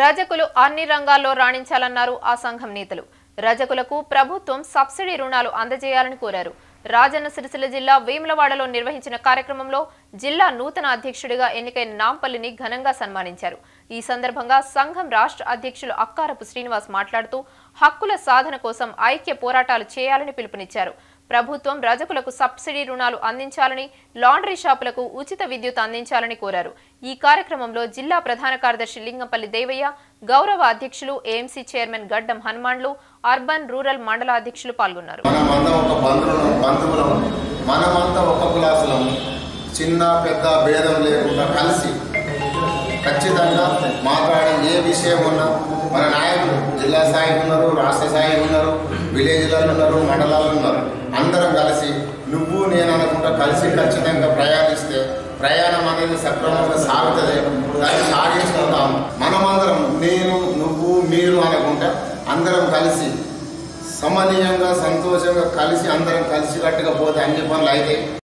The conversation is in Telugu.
రజకులు అన్ని రంగాల్లో రాణించాలన్నారు ఆ సంఘం నేతలు. రజకులకు ప్రభుత్వం సబ్సిడీ రుణాలు అందజేయాలని కోరారు. రాజన్న సిరిసిల్ల జిల్లా వేములవాడలో నిర్వహించిన కార్యక్రమంలో జిల్లా నూతన అధ్యక్షుడిగా ఎన్నికైన నాంపల్లిని ఘనంగా సన్మానించారు. ఈ సందర్భంగా సంఘం రాష్ట్ర అధ్యక్షులు అక్కారపు శ్రీనివాస్ మాట్లాడుతూ హక్కుల సాధన కోసం ఐక్య పోరాటాలు చేయాలని పిలుపునిచ్చారు. ప్రభుత్వం రజకులకు సబ్సిడీ రుణాలు అందించాలని లాండ్రీ షాపులకు ఉచిత విద్యుత్ అందించాలని కోరారు. ఈ కార్యక్రమంలో జిల్లా ప్రధాన కార్యదర్శి లింగంపల్లి దేవయ్య గౌరవ అధ్యక్షులు ఏఎంసీ చైర్మన్ గడ్డం హనుమాన్లు అర్బన్ రూరల్ మండల అధ్యక్షులు పాల్గొన్నారు. మనమంతా ఒక కులాసులం. చిన్న పెద్ద భేదం లేకుండా కలిసి ఖచ్చితంగా మాట్లాడే ఏ విషయం ఉన్నా మన నాయకులు జిల్లా స్థాయికి ఉన్నారు రాష్ట్ర స్థాయికి ఉన్నారు విలేజ్లలో ఉన్నారు మండలాలు ఉన్నారు. అందరం కలిసి నువ్వు నేను అనుకుంటా కలిసి ఖచ్చితంగా ప్రయాణిస్తే ప్రయాణం అనేది సక్రమంగా సాగుతుంది. దాన్ని సాగించుకుంటాము మనమందరం నేను నువ్వు మీరు అనుకుంటా అందరం కలిసి సమనీయంగా సంతోషంగా కలిసి అందరం కలిసికట్టుగా పోతే అన్ని పనులు అయితే